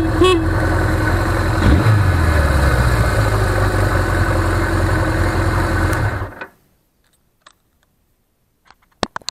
嗯。